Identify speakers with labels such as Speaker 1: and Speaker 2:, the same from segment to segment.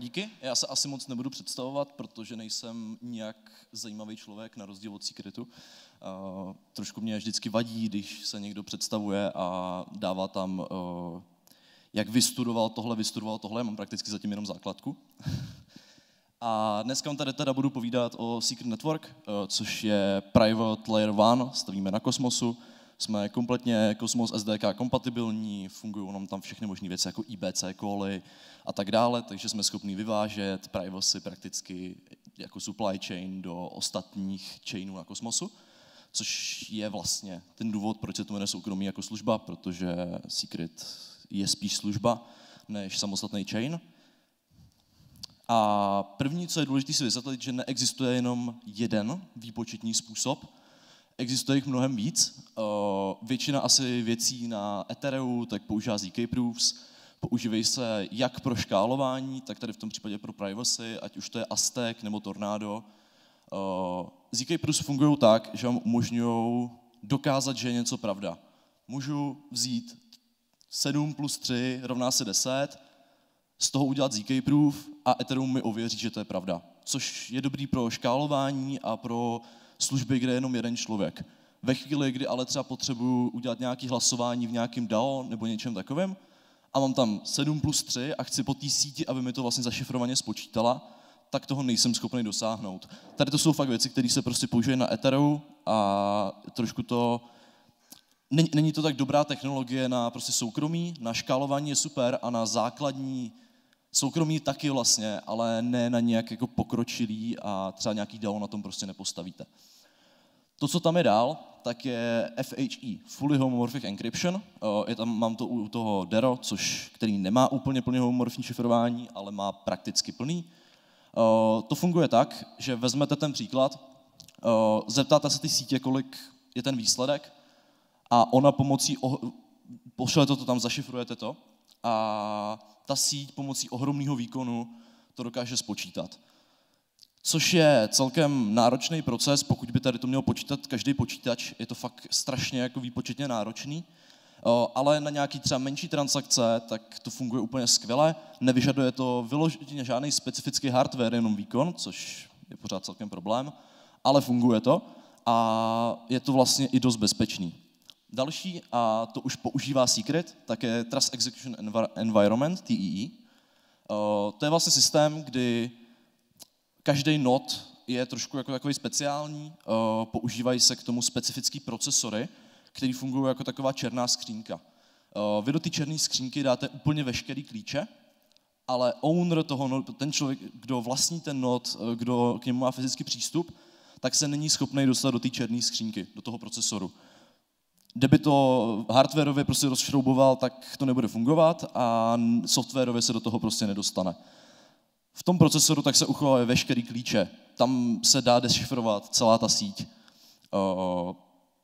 Speaker 1: Díky, já se asi moc nebudu představovat, protože nejsem nijak zajímavý člověk na rozdíl od Secretu. Uh, trošku mě vždycky vadí, když se někdo představuje a dává tam, uh, jak vystudoval tohle, vystudoval tohle, mám prakticky zatím jenom základku. a dneska vám tady teda budu povídat o Secret Network, uh, což je Private Layer 1, stavíme na kosmosu, jsme kompletně Cosmos SDK kompatibilní, fungují nám tam všechny možné věci jako IBC koly a tak dále, takže jsme schopni vyvážet privacy prakticky jako supply chain do ostatních chainů na kosmosu, což je vlastně ten důvod, proč se to jmenuje soukromí jako služba, protože Secret je spíš služba než samostatný chain. A první, co je důležité si vysvětlit, že neexistuje jenom jeden výpočetní způsob, existuje jich mnohem víc. Většina asi věcí na Ethereum tak používá ZK Proofs, používají se jak pro škálování, tak tady v tom případě pro privacy, ať už to je Aztec nebo Tornado. ZK Proofs fungují tak, že vám umožňují dokázat, že je něco pravda. Můžu vzít 7 plus 3 rovná se 10, z toho udělat ZK Proof a Ethereum mi ověří, že to je pravda. Což je dobrý pro škálování a pro služby, kde je jenom jeden člověk. Ve chvíli, kdy ale třeba potřebuju udělat nějaké hlasování v nějakém DAO nebo něčem takovém, a mám tam 7 plus 3 a chci po té síti, aby mi to vlastně zašifrovaně spočítala, tak toho nejsem schopný dosáhnout. Tady to jsou fakt věci, které se prostě používají na Ethereum a trošku to... Není to tak dobrá technologie na prostě soukromí, na škálování je super a na základní soukromí taky vlastně, ale ne na nějak jako pokročilý a třeba nějaký DAO na tom prostě nepostavíte. To, co tam je dál, tak je FHE, Fully Homomorphic Encryption. Je tam, mám to u toho Dero, což, který nemá úplně plně homomorfní šifrování, ale má prakticky plný. To funguje tak, že vezmete ten příklad, zeptáte se ty sítě, kolik je ten výsledek a ona pomocí, pošlete to tam, zašifrujete to a ta síť pomocí ohromného výkonu to dokáže spočítat. Což je celkem náročný proces, pokud by tady to měl počítat každý počítač, je to fakt strašně jako výpočetně náročný, ale na nějaký třeba menší transakce, tak to funguje úplně skvěle, nevyžaduje to vyloženě žádný specifický hardware, jenom výkon, což je pořád celkem problém, ale funguje to. A je to vlastně i dost bezpečný. Další, a to už používá Secret, tak je Trust Execution Environment, TEE. E. To je vlastně systém, kdy Každý not je trošku jako takový speciální, uh, používají se k tomu specifický procesory, které fungují jako taková černá skřínka. Uh, vy do té černé skřínky dáte úplně veškerý klíče, ale owner toho, ten člověk, kdo vlastní ten not, kdo k němu má fyzický přístup, tak se není schopný dostat do té černé skřínky, do toho procesoru. Kdyby to hardwareově prostě rozšrouboval, tak to nebude fungovat a softwarově se do toho prostě nedostane. V tom procesoru tak se uchovají veškerý klíče. Tam se dá dešifrovat celá ta síť.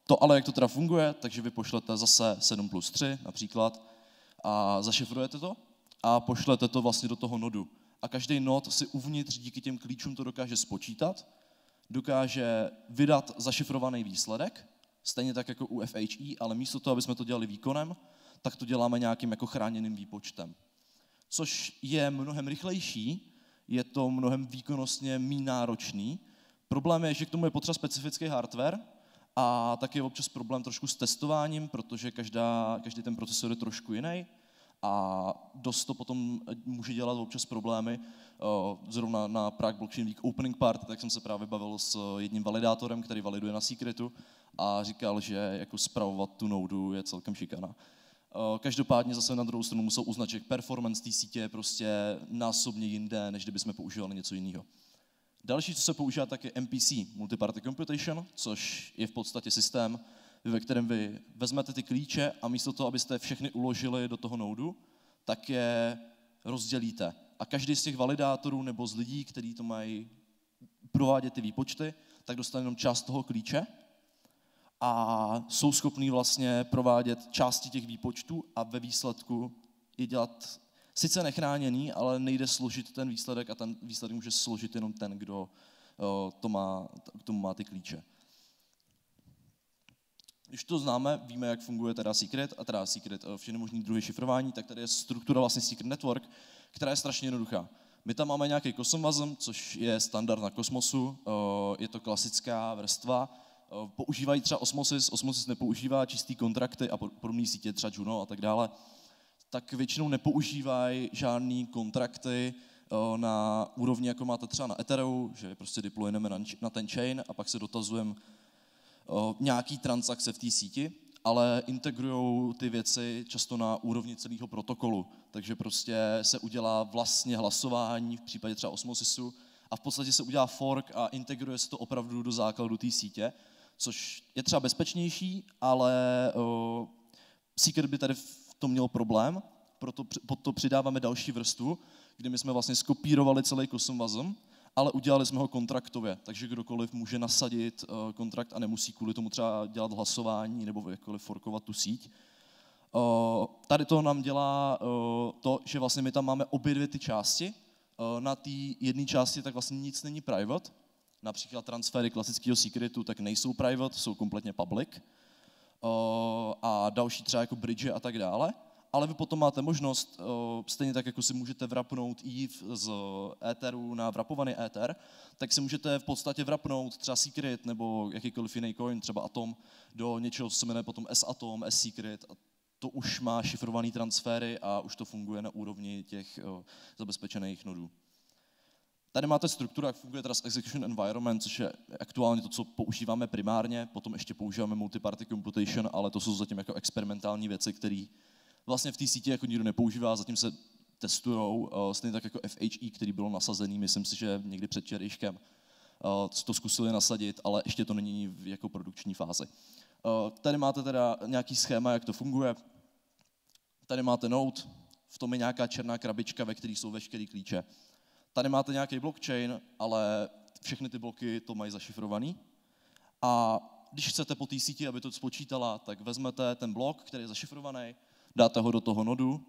Speaker 1: To ale, jak to teda funguje, takže vy pošlete zase 7 plus 3 například a zašifrujete to a pošlete to vlastně do toho nodu. A každý nod si uvnitř díky těm klíčům to dokáže spočítat, dokáže vydat zašifrovaný výsledek, stejně tak jako u FHE, ale místo toho, aby jsme to dělali výkonem, tak to děláme nějakým jako chráněným výpočtem. Což je mnohem rychlejší, je to mnohem výkonnostně méně náročný. Problém je, že k tomu je potřeba specifický hardware a tak je občas problém trošku s testováním, protože každá, každý ten procesor je trošku jiný a dost to potom může dělat občas problémy. Zrovna na Prague Blockchain Week Opening Party, tak jsem se právě bavil s jedním validátorem, který validuje na Secretu a říkal, že jako spravovat tu noudu je celkem šikana. Eh, každopádně zase na druhou stranu musel uznat, že performance té sítě je prostě násobně jinde, než kdybychom používali něco jiného. Další, co se používá, tak je MPC, Multiparty Computation, což je v podstatě systém, ve kterém vy vezmete ty klíče a místo toho, abyste všechny uložili do toho noudu, tak je rozdělíte. A každý z těch validátorů nebo z lidí, kteří to mají provádět ty výpočty, tak dostane jenom část toho klíče a jsou schopní vlastně provádět části těch výpočtů a ve výsledku je dělat sice nechráněný, ale nejde složit ten výsledek a ten výsledek může složit jenom ten, kdo to má, k tomu má ty klíče. Když to známe, víme, jak funguje teda Secret a teda Secret všechny možný druhy šifrování, tak tady je struktura vlastně Secret Network, která je strašně jednoduchá. My tam máme nějaký kosmvazm, což je standard na kosmosu, je to klasická vrstva, používají třeba Osmosis, Osmosis nepoužívá čistý kontrakty a podobné sítě, třeba Juno a tak dále, tak většinou nepoužívají žádný kontrakty na úrovni, jako máte třeba na Ethereum, že prostě deployujeme na ten chain a pak se dotazujeme nějaký transakce v té síti, ale integrují ty věci často na úrovni celého protokolu. Takže prostě se udělá vlastně hlasování v případě třeba Osmosisu a v podstatě se udělá fork a integruje se to opravdu do základu té sítě, což je třeba bezpečnější, ale uh, Secret by tady v tom měl problém, proto pod to přidáváme další vrstvu, kdy my jsme vlastně skopírovali celý CosmWasm, ale udělali jsme ho kontraktově, takže kdokoliv může nasadit uh, kontrakt a nemusí kvůli tomu třeba dělat hlasování nebo jakkoliv forkovat tu síť. Uh, tady to nám dělá uh, to, že vlastně my tam máme obě dvě ty části. Na té jedné části tak vlastně nic není private, například transfery klasického secretu, tak nejsou private, jsou kompletně public. A další třeba jako bridge a tak dále ale vy potom máte možnost, stejně tak, jako si můžete vrapnout EVE z Etheru na vrapovaný Ether, tak si můžete v podstatě vrapnout třeba Secret nebo jakýkoliv jiný coin, třeba Atom, do něčeho, co se jmenuje potom S-Atom, S-Secret, a to už má šifrované transfery a už to funguje na úrovni těch zabezpečených nodů. Tady máte strukturu, jak funguje Trust Execution Environment, což je aktuálně to, co používáme primárně, potom ještě používáme multiparty computation, ale to jsou zatím jako experimentální věci, které vlastně v té síti jako nikdo nepoužívá, zatím se testují, eh, stejně tak jako FHE, který bylo nasazený, myslím si, že někdy před čerejškem eh, to zkusili nasadit, ale ještě to není v jako produkční fázi. Eh, tady máte teda nějaký schéma, jak to funguje. Tady máte node, v tom je nějaká černá krabička, ve které jsou veškeré klíče. Tady máte nějaký blockchain, ale všechny ty bloky to mají zašifrovaný. A když chcete po té síti, aby to spočítala, tak vezmete ten blok, který je zašifrovaný, dáte ho do toho nodu,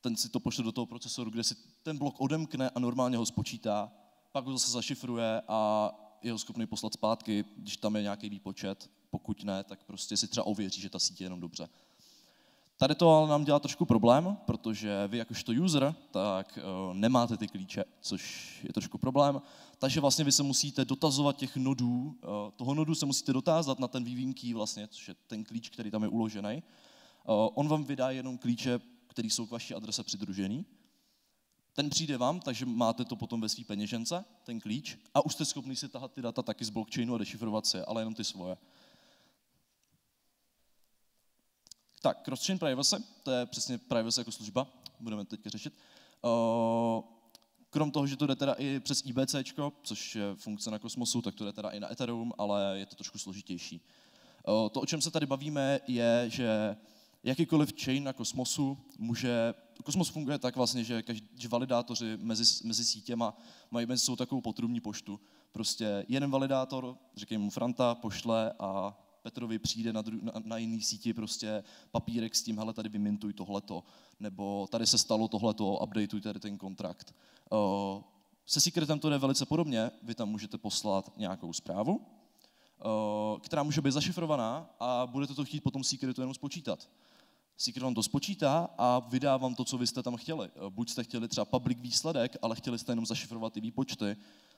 Speaker 1: ten si to pošle do toho procesoru, kde si ten blok odemkne a normálně ho spočítá, pak ho zase zašifruje a je ho schopný poslat zpátky, když tam je nějaký výpočet. Pokud ne, tak prostě si třeba ověří, že ta sítě je jenom dobře. Tady to ale nám dělá trošku problém, protože vy jakožto user, tak uh, nemáte ty klíče, což je trošku problém. Takže vlastně vy se musíte dotazovat těch nodů, uh, toho nodu se musíte dotázat na ten vývin key vlastně, což je ten klíč, který tam je uložený. Uh, on vám vydá jenom klíče, které jsou k vaší adrese přidružený. Ten přijde vám, takže máte to potom ve své peněžence, ten klíč, a už jste schopni si tahat ty data taky z blockchainu a dešifrovat si, ale jenom ty svoje. Tak, cross-chain privacy, to je přesně privacy jako služba, budeme teď řešit. Uh, krom toho, že to jde teda i přes IBC, což je funkce na Kosmosu, tak to jde teda i na Ethereum, ale je to trošku složitější. Uh, to, o čem se tady bavíme, je, že jakýkoliv chain na Kosmosu může, Kosmos funguje tak vlastně, že, každý, že validátoři mezi, mezi sítěma mají mezi sebou takovou potrubní poštu. Prostě jeden validátor, řekněme mu Franta, pošle a Petrovi přijde na, dru, na, na jiný síti prostě papírek s tím, hele, tady vymintuj tohleto, nebo tady se stalo tohleto, updateuj tady ten kontrakt. Uh, se Secretem to jde velice podobně, vy tam můžete poslat nějakou zprávu, uh, která může být zašifrovaná a budete to chtít potom Secretu jenom spočítat. Secret to spočítá a vydá vám to, co vy jste tam chtěli. Buď jste chtěli třeba public výsledek, ale chtěli jste jenom zašifrovat ty výpočty,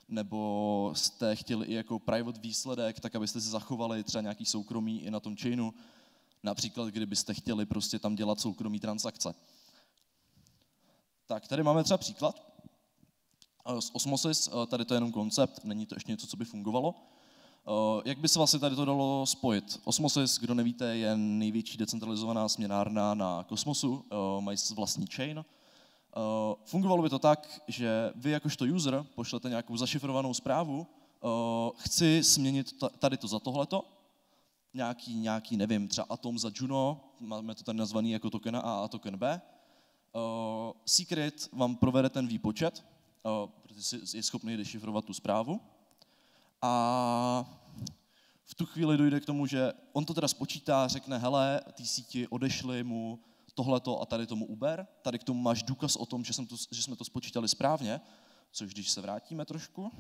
Speaker 1: nebo jste chtěli i jako private výsledek, tak abyste si zachovali třeba nějaký soukromí i na tom chainu, například kdybyste chtěli prostě tam dělat soukromí transakce. Tak tady máme třeba příklad. Z Osmosis, tady to je jenom koncept, není to ještě něco, co by fungovalo. Jak by se vlastně tady to dalo spojit? Osmosis, kdo nevíte, je největší decentralizovaná směnárna na kosmosu, mají vlastní chain, Uh, fungovalo by to tak, že vy jakožto user pošlete nějakou zašifrovanou zprávu, chci směnit tady to za tohleto, nějaký, nějaký, nevím, třeba atom za Juno, máme to tady nazvaný jako token A a token B. Secret vám provede ten výpočet, protože je schopný dešifrovat tu zprávu. A v tu chvíli dojde k tomu, že on to teda spočítá, řekne, hele, ty síti odešly mu tohleto a tady tomu Uber, tady k tomu máš důkaz o tom, že, jsem to, že jsme to spočítali správně, což když se vrátíme trošku,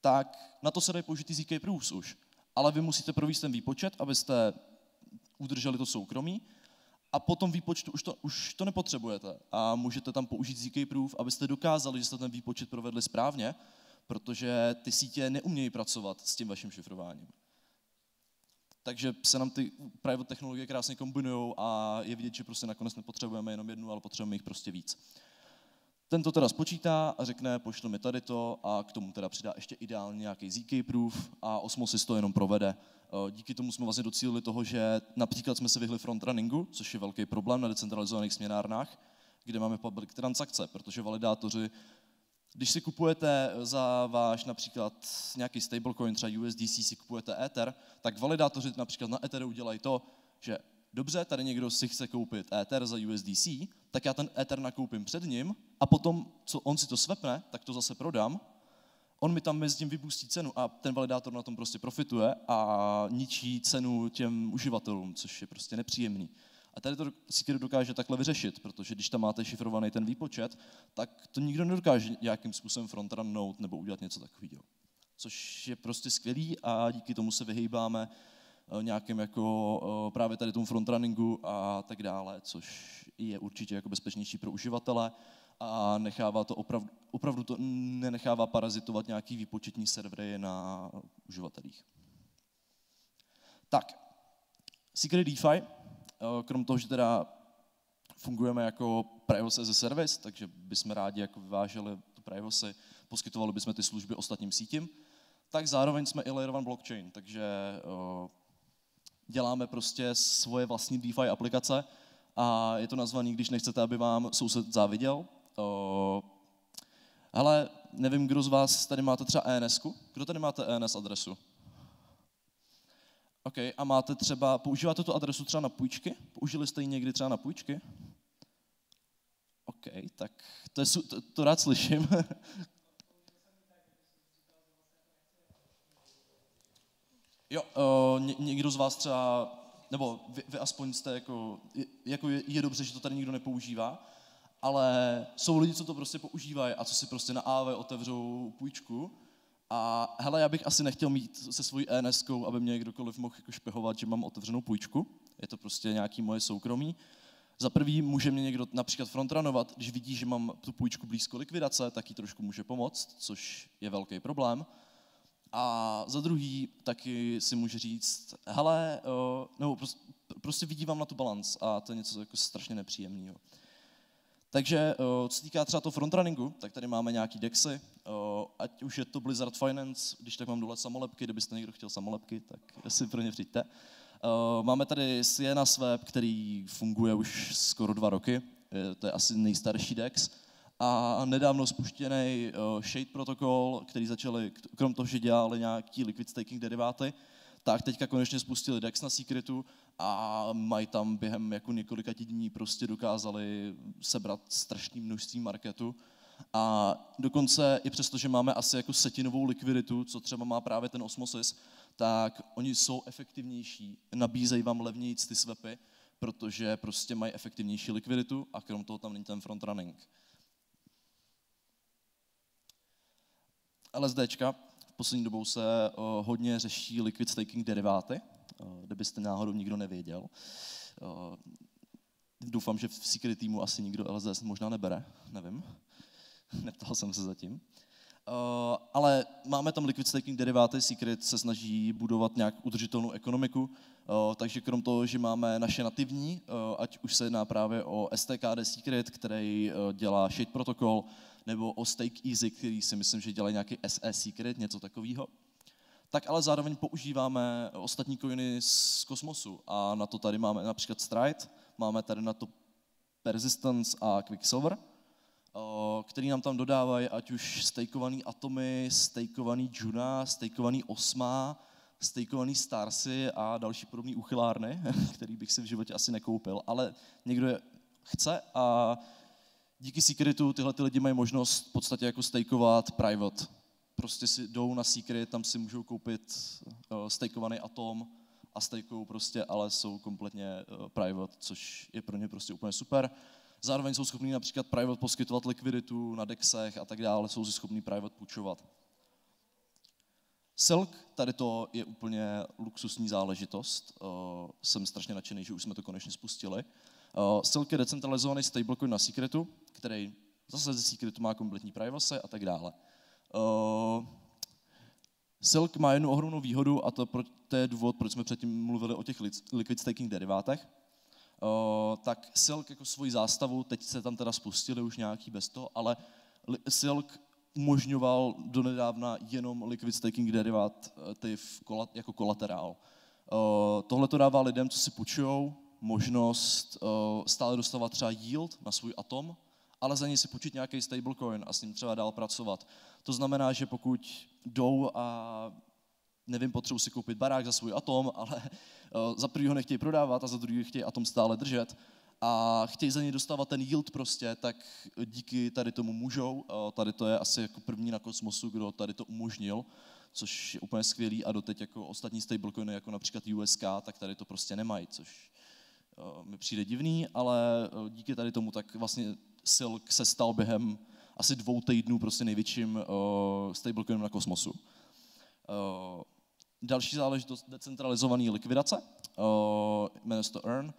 Speaker 1: tak na to se dají použít ty ZK proofs už. Ale vy musíte provést ten výpočet, abyste udrželi to soukromí. A po tom výpočtu už to, už to nepotřebujete. A můžete tam použít ZK Proof, abyste dokázali, že jste ten výpočet provedli správně, protože ty sítě neumějí pracovat s tím vaším šifrováním. Takže se nám ty private technologie krásně kombinují a je vidět, že prostě nakonec nepotřebujeme jenom jednu, ale potřebujeme jich prostě víc. Ten to teda spočítá a řekne, pošli mi tady to a k tomu teda přidá ještě ideálně nějaký ZK proof a Osmosis to jenom provede. Eh, díky tomu jsme vlastně docílili toho, že například jsme se vyhli frontrunningu, což je velký problém na decentralizovaných směnárnách, kde máme public transakce, protože validátoři když si kupujete za váš například nějaký stablecoin, třeba USDC si kupujete Ether, tak validátoři například na Etheru udělají to, že dobře, tady někdo si chce koupit Ether za USDC, tak já ten Ether nakoupím před ním a potom, co on si to svepne, tak to zase prodám. On mi tam mezi tím vypustí cenu a ten validátor na tom prostě profituje a ničí cenu těm uživatelům, což je prostě nepříjemný. A tady to Secret dokáže takhle vyřešit, protože když tam máte šifrovaný ten výpočet, tak to nikdo nedokáže nějakým způsobem frontrunnout nebo udělat něco takového. Což je prostě skvělý a díky tomu se vyhýbáme eh, nějakým jako eh, právě tady tomu frontrunningu a tak dále, což je určitě jako bezpečnější pro uživatele a nechává to opravdu, opravdu to nenechává parazitovat nějaký výpočetní servery na uživatelích. Tak, Secret DeFi krom toho, že teda fungujeme jako privacy as a service, takže bychom rádi jako vyváželi tu privacy, poskytovali bychom ty služby ostatním sítím, tak zároveň jsme i layer one blockchain, takže uh, děláme prostě svoje vlastní DeFi aplikace a je to nazvaný, když nechcete, aby vám soused záviděl. Uh, hele, nevím, kdo z vás tady máte třeba ENS. -ku? Kdo tady máte ENS adresu? OK, a máte třeba, používáte tu adresu třeba na půjčky? Použili jste ji někdy třeba na půjčky? OK, tak to, je, to, to rád slyším. jo, uh, ně, někdo z vás třeba, nebo vy, vy aspoň jste jako, jako je, je dobře, že to tady nikdo nepoužívá, ale jsou lidi, co to prostě používají a co si prostě na AV otevřou půjčku a hele, já bych asi nechtěl mít se svojí ENS, aby mě kdokoliv mohl jako špehovat, že mám otevřenou půjčku. Je to prostě nějaký moje soukromí. Za prvý může mě někdo například frontranovat, když vidí, že mám tu půjčku blízko likvidace, tak ji trošku může pomoct, což je velký problém. A za druhý taky si může říct, hele, nebo prostě, prostě vidí vám na tu balans a to je něco jako strašně nepříjemného. Takže eh, co se týká třeba toho frontrunningu, tak tady máme nějaký dexy, eh, ať už je to Blizzard Finance, když tak mám dole samolepky, kdybyste někdo chtěl samolepky, tak si pro ně přijďte. Eh, máme tady Siena Swap, který funguje už skoro dva roky, to je asi nejstarší DEX. A nedávno spuštěný Shade protokol, který začali, krom toho, že dělali nějaký liquid staking deriváty, tak teďka konečně spustili DEX na Secretu a mají tam během jako několika dní prostě dokázali sebrat strašné množství marketu. A dokonce i přesto, že máme asi jako setinovou likviditu, co třeba má právě ten Osmosis, tak oni jsou efektivnější, nabízejí vám levněji ty swapy, protože prostě mají efektivnější likviditu a krom toho tam není ten frontrunning. LSDčka, poslední dobou se uh, hodně řeší liquid staking deriváty, kdybyste náhodou nikdo nevěděl. Uh, doufám, že v Secret týmu asi nikdo LSD možná nebere, nevím. Neptal jsem se zatím. Uh, ale máme tam liquid staking deriváty, Secret se snaží budovat nějak udržitelnou ekonomiku, uh, takže krom toho, že máme naše nativní, uh, ať už se jedná právě o STKD Secret, který dělá Shade protokol, nebo o Stake Easy, který si myslím, že dělají nějaký SE Secret, něco takového. Tak ale zároveň používáme ostatní coiny z kosmosu a na to tady máme například Stride, máme tady na to Persistence a Quicksilver, který nám tam dodávají ať už stejkovaný atomy, stejkovaný Juna, stejkovaný Osma, stejkovaný Starsy a další podobné uchylárny, který bych si v životě asi nekoupil, ale někdo je chce a díky Secretu tyhle ty lidi mají možnost v podstatě jako stakeovat private. Prostě si jdou na Secret, tam si můžou koupit uh, stakeovaný atom a stakeují prostě, ale jsou kompletně uh, private, což je pro ně prostě úplně super. Zároveň jsou schopní například private poskytovat likviditu na dexech a tak dále, jsou si schopní private půjčovat. Silk, tady to je úplně luxusní záležitost. Uh, jsem strašně nadšený, že už jsme to konečně spustili. Uh, Silk je decentralizovaný stablecoin na Secretu, který zase ze Secretu má kompletní privacy a tak dále. Uh, Silk má jednu ohromnou výhodu a to, to je důvod, proč jsme předtím mluvili o těch liquid staking derivátech. Uh, tak Silk jako svoji zástavu, teď se tam teda spustili už nějaký bez toho, ale Silk umožňoval donedávna jenom liquid staking derivát ty v kola, jako kolaterál. Uh, Tohle to dává lidem, co si půjčují, možnost uh, stále dostávat třeba yield na svůj atom, ale za něj si půjčit nějaký stablecoin a s ním třeba dál pracovat. To znamená, že pokud jdou a nevím, potřebuji si koupit barák za svůj atom, ale uh, za prvý ho nechtějí prodávat a za druhý chtějí atom stále držet, a chtějí za něj dostávat ten yield prostě, tak díky tady tomu můžou. Tady to je asi jako první na kosmosu, kdo tady to umožnil, což je úplně skvělý a doteď jako ostatní stablecoiny, jako například USK, tak tady to prostě nemají, což mi přijde divný, ale díky tady tomu tak vlastně Silk se stal během asi dvou týdnů prostě největším stablecoinem na kosmosu. Další záležitost decentralizované likvidace, jmenuje se to Earn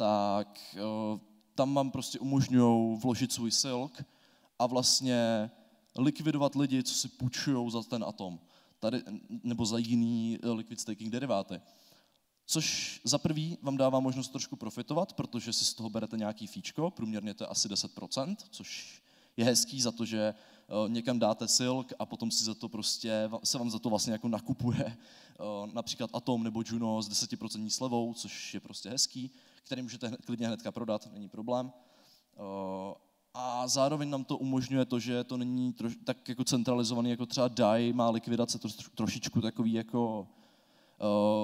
Speaker 1: tak eh, tam vám prostě umožňují vložit svůj silk a vlastně likvidovat lidi, co si půjčují za ten atom, tady, nebo za jiný liquid staking deriváty. Což za prvý vám dává možnost trošku profitovat, protože si z toho berete nějaký fíčko, průměrně to je asi 10%, což je hezký za to, že eh, někam dáte silk a potom si za to prostě, se vám za to vlastně jako nakupuje například Atom nebo Juno s 10% slevou, což je prostě hezký který můžete klidně hnedka prodat, není problém. Eh, a zároveň nám to umožňuje to, že to není troš, tak jako centralizovaný, jako třeba DAI má likvidace troš, trošičku takový jako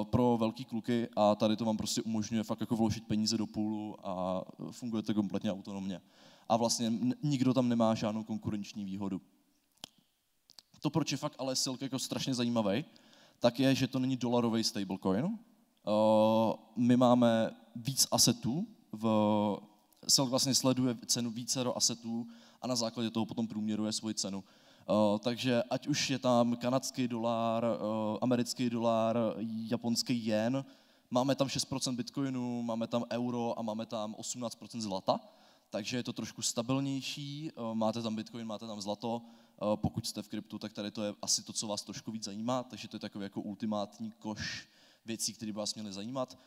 Speaker 1: pro velký kluky a tady to vám prostě umožňuje fakt jako vložit peníze do půlu a funguje to kompletně autonomně. A vlastně nikdo tam nemá žádnou konkurenční výhodu. To, proč je fakt ale Silk jako strašně zajímavý, tak je, že to není dolarový stablecoin, Eh, my máme víc asetů, v, Silk vlastně sleduje cenu více do asetů a na základě toho potom průměruje svoji cenu. Uh, takže ať už je tam kanadský dolar, uh, americký dolar, japonský jen, máme tam 6% bitcoinu, máme tam euro a máme tam 18% zlata, takže je to trošku stabilnější, uh, máte tam bitcoin, máte tam zlato, pokud jste v kryptu, tak tady to je asi to, co vás trošku víc zajímá, takže to je takový jako ultimátní koš věcí, které by vás měly zajímat.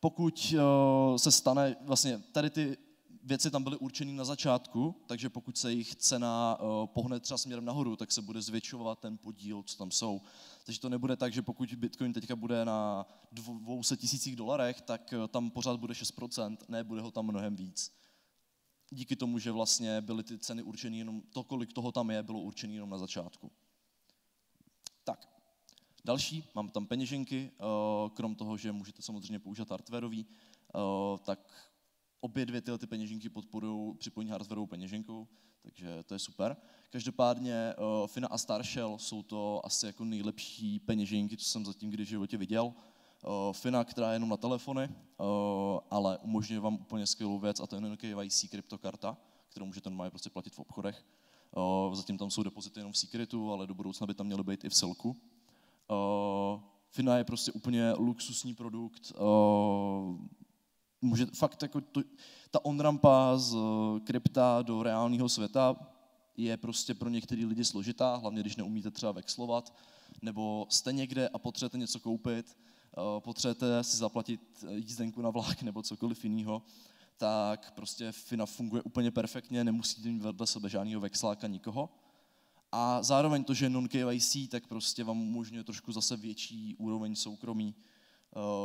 Speaker 1: Pokud eh, se stane, vlastně tady ty věci tam byly určeny na začátku, takže pokud se jich cena eh, pohne třeba směrem nahoru, tak se bude zvětšovat ten podíl, co tam jsou. Takže to nebude tak, že pokud Bitcoin teďka bude na 200 tisících dolarech, tak eh, tam pořád bude 6%, ne, bude ho tam mnohem víc. Díky tomu, že vlastně byly ty ceny určené jenom, to, kolik toho tam je, bylo určené jenom na začátku. Tak, Další, mám tam peněženky, eh, krom toho, že můžete samozřejmě použít hardwareový, tak obě dvě tyhle ty peněženky podporují připojení hardwareovou peněženkou, takže to je super. Každopádně eh, Fina a Starshell jsou to asi jako nejlepší peněženky, co jsem zatím kdy v životě viděl. Fina, která je jenom na telefony, ale umožňuje vám úplně skvělou věc a to je NKYC kryptokarta, kterou můžete normálně prostě platit v obchodech. Zatím tam jsou depozity jenom v Secretu, ale do budoucna by tam měly být i v Silku. Uh, Fina je prostě úplně luxusní produkt. Uh, může fakt jako to, ta onrampa z krypta do reálného světa je prostě pro některé lidi složitá, hlavně když neumíte třeba vexlovat, nebo jste někde a potřebujete něco koupit, uh, potřebujete si zaplatit jízdenku na vlak nebo cokoliv jiného, tak prostě Fina funguje úplně perfektně, nemusíte mít vedle sebe žádného vexláka, nikoho. A zároveň to, že non-KYC, tak prostě vám umožňuje trošku zase větší úroveň soukromí, eh,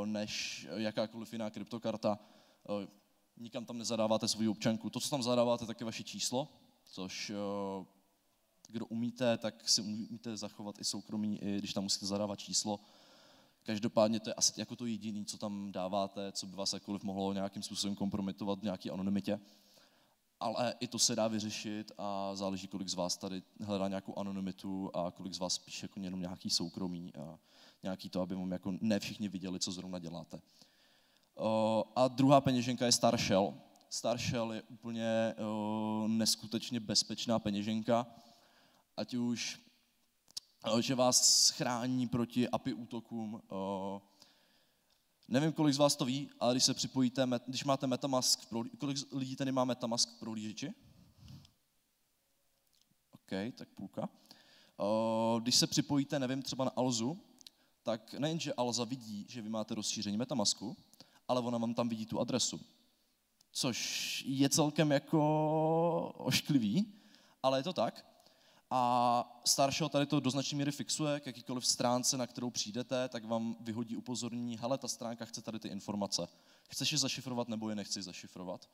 Speaker 1: než jakákoliv jiná kryptokarta. Eh, nikam tam nezadáváte svou občanku. To, co tam zadáváte, tak je vaše číslo, což eh, kdo umíte, tak si umíte zachovat i soukromí, i když tam musíte zadávat číslo. Každopádně to je asi jako to jediné, co tam dáváte, co by vás jakkoliv mohlo nějakým způsobem kompromitovat v nějaké anonymitě ale i to se dá vyřešit a záleží, kolik z vás tady hledá nějakou anonymitu a kolik z vás píše jako jenom nějaký soukromí a nějaký to, aby vám jako ne všichni viděli, co zrovna děláte. A druhá peněženka je Starshell. Starshell je úplně neskutečně bezpečná peněženka, ať už že vás chrání proti API útokům. Nevím, kolik z vás to ví, ale když se připojíte, když máte Metamask, v prohlí... kolik lidí tady má Metamask v prohlížeči? OK, tak půlka. Když se připojíte, nevím, třeba na Alzu, tak nejenže Alza vidí, že vy máte rozšíření Metamasku, ale ona vám tam vidí tu adresu. Což je celkem jako ošklivý, ale je to tak. A Starshell tady to do značné míry fixuje, k jakýkoliv stránce, na kterou přijdete, tak vám vyhodí upozornění, hele, ta stránka chce tady ty informace. Chceš je zašifrovat nebo je nechci zašifrovat?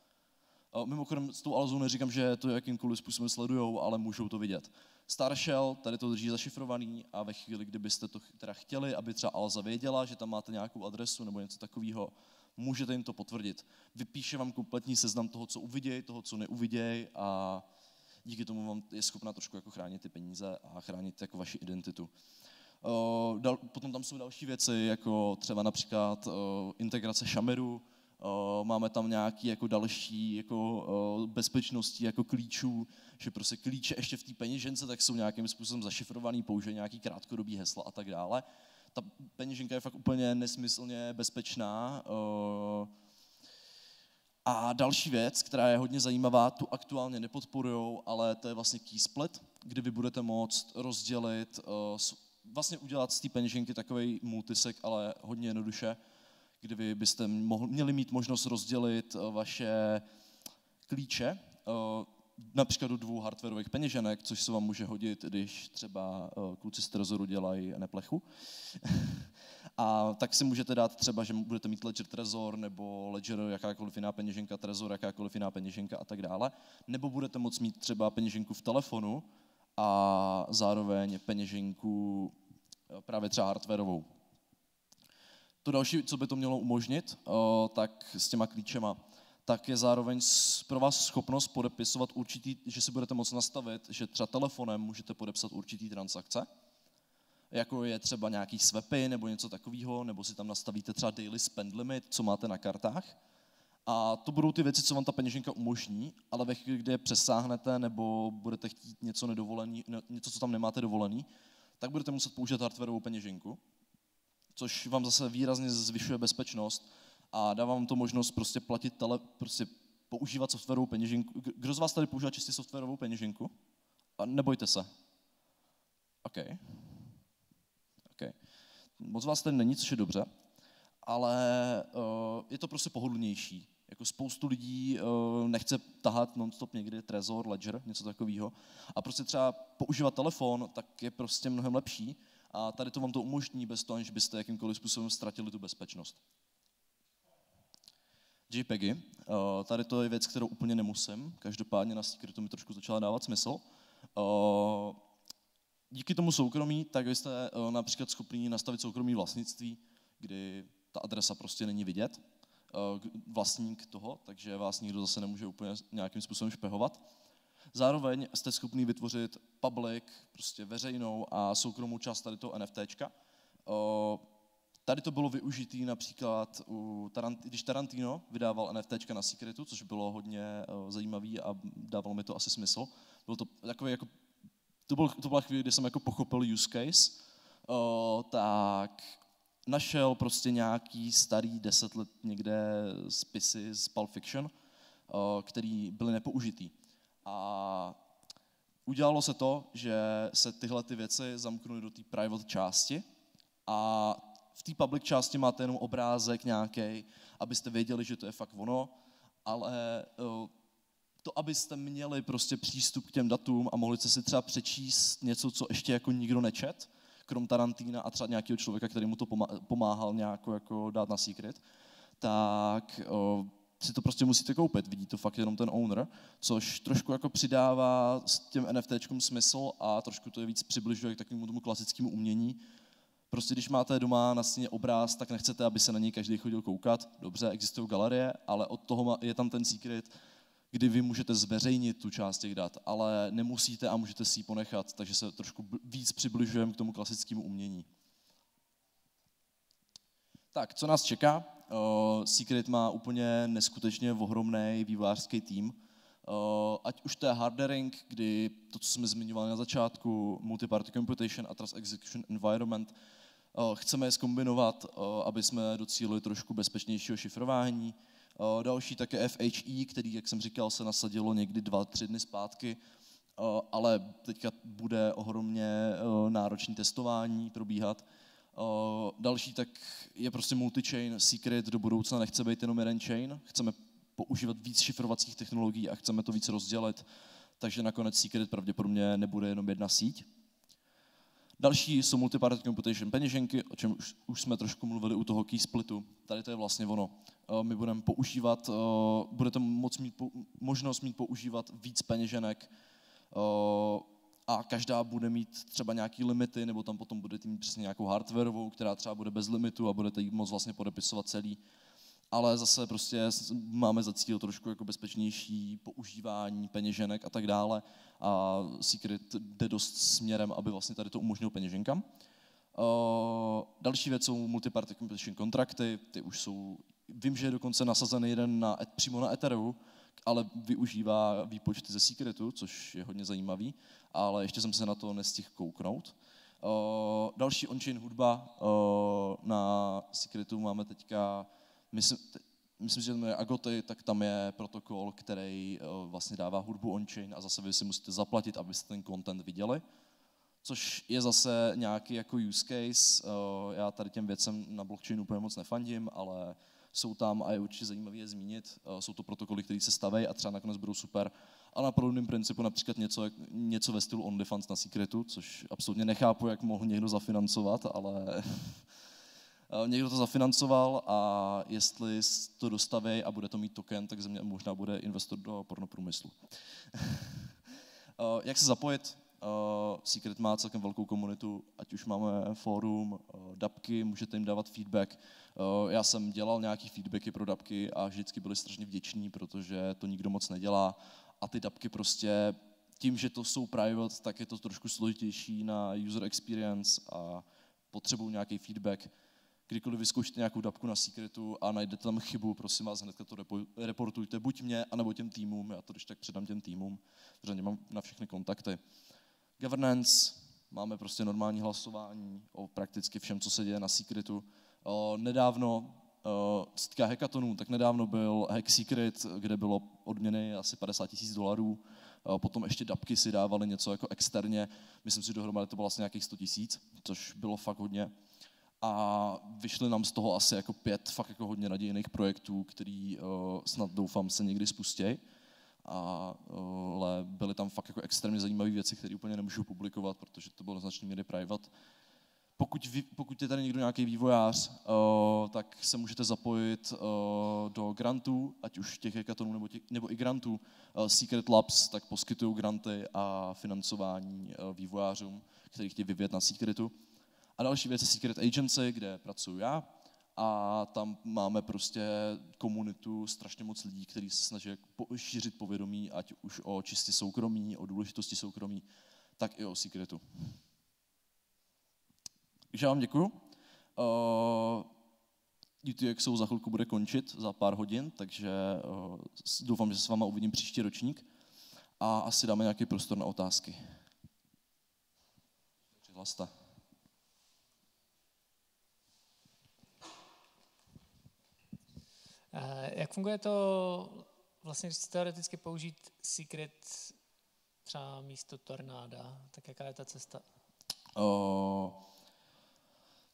Speaker 1: Mimochodem s tou Alzou neříkám, že to jakýmkoliv způsobem sledujou, ale můžou to vidět. Starshell tady to drží zašifrovaný a ve chvíli, kdybyste to teda chtěli, aby třeba Alza věděla, že tam máte nějakou adresu nebo něco takového, můžete jim to potvrdit. Vypíše vám kompletní seznam toho, co uvidějí, toho, co neuvidějí a díky tomu vám je schopna trošku jako chránit ty peníze a chránit jako vaši identitu. Potom tam jsou další věci, jako třeba například integrace šameru, máme tam nějaký jako další jako bezpečnosti jako klíčů, že prostě klíče ještě v té peněžence tak jsou nějakým způsobem zašifrovaný, použije nějaký krátkodobý hesla a tak dále. Ta peněženka je fakt úplně nesmyslně bezpečná. A další věc, která je hodně zajímavá, tu aktuálně nepodporují, ale to je vlastně key split, kdy vy budete moct rozdělit, vlastně udělat z té peněženky takový multisek, ale hodně jednoduše, kdy byste mohli, měli mít možnost rozdělit eh, vaše klíče, eh, například do dvou hardwareových peněženek, což se vám může hodit, když třeba eh, kluci z Trezoru dělají neplechu. A tak si můžete dát třeba, že budete mít Ledger Trezor, nebo Ledger jakákoliv jiná peněženka, Trezor jakákoliv jiná peněženka a tak dále. Nebo budete moct mít třeba peněženku v telefonu a zároveň peněženku právě třeba hardwareovou. To další, co by to mělo umožnit, eh, tak s těma klíčema, tak je zároveň pro vás schopnost podepisovat určitý, že si budete moct nastavit, že třeba telefonem můžete podepsat určitý transakce, jako je třeba nějaký swapy nebo něco takového, nebo si tam nastavíte třeba daily spend limit, co máte na kartách. A to budou ty věci, co vám ta peněženka umožní, ale ve chvíli, kdy je přesáhnete nebo budete chtít něco nedovolený, něco, co tam nemáte dovolený, tak budete muset použít hardwareovou peněženku což vám zase výrazně zvyšuje bezpečnost a dává vám to možnost prostě platit tele, prostě používat softwarovou peněženku. Kdo z vás tady používá čistě softwarovou peněženku? A nebojte se. OK. OK. Moc vás tady není, což je dobře, ale uh, je to prostě pohodlnější. Jako spoustu lidí uh, nechce tahat non-stop někdy Trezor, Ledger, něco takového. A prostě třeba používat telefon, tak je prostě mnohem lepší, a tady to vám to umožní bez toho, že byste jakýmkoliv způsobem ztratili tu bezpečnost. JPEGy. Eh, tady to je věc, kterou úplně nemusím. Každopádně na Secretu mi trošku začala dávat smysl. Eh, díky tomu soukromí, tak vy jste eh, například schopni nastavit soukromí vlastnictví, kdy ta adresa prostě není vidět, vlastník toho, takže vás nikdo zase nemůže úplně nějakým způsobem špehovat. Zároveň jste schopný vytvořit public, prostě veřejnou a soukromou část tady toho NFTčka. Tady to bylo využité například, u Tarant- když Tarantino vydával NFTčka na Secretu, což bylo hodně zajímavý a dávalo mi to asi smysl. Byl to takový jako, to, byl, to byla chvíli, kdy jsem jako pochopil use case, tak našel prostě nějaký starý deset let někde spisy z Pulp Fiction, který byly nepoužitý. A udělalo se to, že se tyhle ty věci zamknuly do té private části. A v té public části máte jenom obrázek nějaký, abyste věděli, že to je fakt ono, ale eh, to, abyste měli prostě přístup k těm datům a mohli jste si třeba přečíst něco, co ještě jako nikdo nečet, krom Tarantína a třeba nějakého člověka, který mu to pomáhal nějak jako dát na secret, tak eh, si to prostě musíte koupit, vidí to fakt jenom ten owner, což trošku jako přidává s těm NFTčkům smysl a trošku to je víc přibližuje k takovému tomu klasickému umění. Prostě když máte doma na stěně obráz, tak nechcete, aby se na něj každý chodil koukat. Dobře, existují galerie, ale od toho je tam ten secret, kdy vy můžete zveřejnit tu část těch dat, ale nemusíte a můžete si ji ponechat, takže se trošku víc přibližujeme k tomu klasickému umění. Tak, co nás čeká? Uh, Secret má úplně neskutečně ohromný vývářský tým. ať už to je hardering, kdy to, co jsme zmiňovali na začátku, multi-party computation a trust execution environment, chceme je zkombinovat, aby jsme docílili trošku bezpečnějšího šifrování. Další také FHE, který, jak jsem říkal, se nasadilo někdy dva, tři dny zpátky, ale teďka bude ohromně náročný testování probíhat. Další tak je prostě multi-chain secret, do budoucna nechce být jenom jeden chain, chceme používat víc šifrovacích technologií a chceme to víc rozdělit, takže nakonec secret pravděpodobně nebude jenom jedna síť. Další jsou multiparty computation peněženky, o čem už, už jsme trošku mluvili u toho key splitu. Tady to je vlastně ono. My budeme používat, budete moc mít možnost mít používat víc peněženek a každá bude mít třeba nějaký limity, nebo tam potom budete mít přesně nějakou hardwareovou, která třeba bude bez limitu a budete jí moc vlastně podepisovat celý. Ale zase prostě máme za cíl trošku jako bezpečnější používání peněženek a tak dále. A Secret jde dost směrem, aby vlastně tady to umožnil peněženkám. Uh, další věc jsou multiparty computation kontrakty, ty už jsou, vím, že je dokonce nasazený jeden na, přímo na Ethereum, ale využívá výpočty ze Secretu, což je hodně zajímavý, ale ještě jsem se na to nestihl kouknout. Uh, další on-chain hudba uh, na Secretu máme teďka, myslím, myslím, že to je Agoty, tak tam je protokol, který uh, vlastně dává hudbu on-chain a zase vy si musíte zaplatit, abyste ten content viděli což je zase nějaký jako use case. Já tady těm věcem na blockchainu úplně moc nefandím, ale jsou tam a je určitě zajímavé je zmínit. Eh, jsou to protokoly, které se staví a třeba nakonec budou super. A na podobném principu například něco, něco ve stylu OnlyFans na Secretu, což absolutně nechápu, jak mohl někdo zafinancovat, ale eh, někdo to zafinancoval a jestli to dostaví a bude to mít token, tak země možná bude investor do pornoprůmyslu. Eh, jak se zapojit? Uh, Secret má celkem velkou komunitu, ať už máme fórum, dapky, můžete jim dávat feedback. Já jsem dělal nějaký feedbacky pro dapky a vždycky byli strašně vděční, protože to nikdo moc nedělá a ty dapky prostě tím, že to jsou private, tak je to trošku složitější na user experience a potřebují nějaký feedback. Kdykoliv vyzkoušíte nějakou dapku na Secretu a najdete tam chybu, prosím vás, hnedka to reportujte buď mě, anebo těm týmům, já to když tak předám těm týmům, protože nemám na všechny kontakty. Governance, máme prostě normální hlasování o prakticky všem, co se děje na Secretu. Nedávno, co týká hackathonů, tak nedávno byl Hack Secret, kde bylo odměny asi 50 tisíc dolarů. Potom ještě dapky si dávali něco jako externě. Myslím si, že dohromady to bylo asi nějakých 100 tisíc, což bylo fakt hodně. A vyšly nám z toho asi jako pět fakt jako hodně nadějných projektů, který snad doufám se někdy spustí ale byly tam fakt jako extrémně zajímavé věci, které úplně nemůžu publikovat, protože to bylo do značné míry private. Pokud, vy, pokud je tady někdo nějaký vývojář, uh, tak se můžete zapojit uh, do grantů, ať už těch hackathonů nebo, nebo i grantů. Uh, Secret Labs tak poskytují granty a financování uh, vývojářům, kteří chtějí vyvíjet na Secretu. A další věc je Secret Agency, kde pracuji já a tam máme prostě komunitu strašně moc lidí, kteří se snaží šířit povědomí, ať už o čistě soukromí, o důležitosti soukromí, tak i o secretu. Takže já vám děkuju. Uh, UTX za chvilku bude končit za pár hodin, takže uh, doufám, že se s váma uvidím příští ročník a asi dáme nějaký prostor na otázky. Přihlaste.
Speaker 2: Eh, jak funguje to, vlastně, když teoreticky použít Secret třeba místo tornáda, tak jaká je ta cesta? Uh,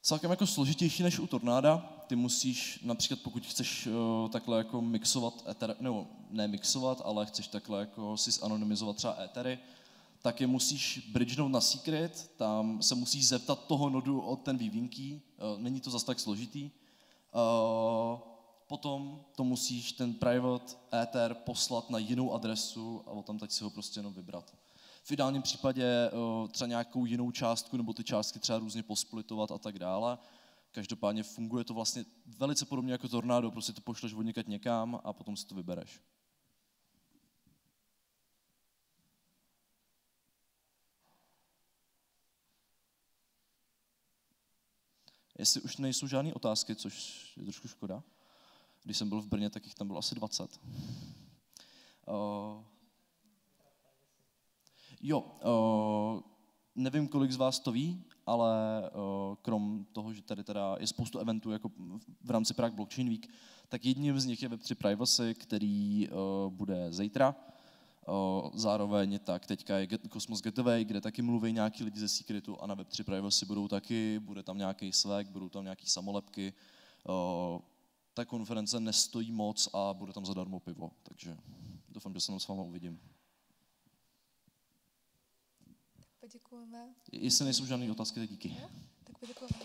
Speaker 1: celkem jako složitější než u tornáda. Ty musíš například, pokud chceš uh, takhle jako mixovat ether, nebo ne mixovat, ale chceš takhle jako si zanonymizovat třeba étery, tak je musíš bridgenout na secret, tam se musíš zeptat toho nodu od ten vývinký, uh, není to zase tak složitý. Uh, potom to musíš ten private ether poslat na jinou adresu a tam teď si ho prostě jenom vybrat. V ideálním případě eh, třeba nějakou jinou částku nebo ty částky třeba různě posplitovat a tak dále. Každopádně funguje to vlastně velice podobně jako tornádo, prostě to pošleš odněkat někam a potom si to vybereš. Jestli už nejsou žádné otázky, což je trošku škoda. Když jsem byl v Brně, tak jich tam bylo asi 20. Uh, Jo, uh, nevím, kolik z vás to ví, ale uh, krom toho, že tady teda je spoustu eventů jako v rámci Prague Blockchain Week, tak jedním z nich je Web3 Privacy, který uh, bude zítra. Uh, zároveň tak teďka je Cosmos Getaway, kde taky mluví nějaký lidi ze Secretu a na Web3 Privacy budou taky, bude tam nějaký Slack, budou tam nějaký samolepky. Uh, ta konference nestojí moc a bude tam zadarmo pivo, takže doufám, že se tam s vámi uvidím.
Speaker 3: Poděkujeme.
Speaker 1: Jestli nejsou žádné otázky, tak díky.
Speaker 3: Tak poděkujeme.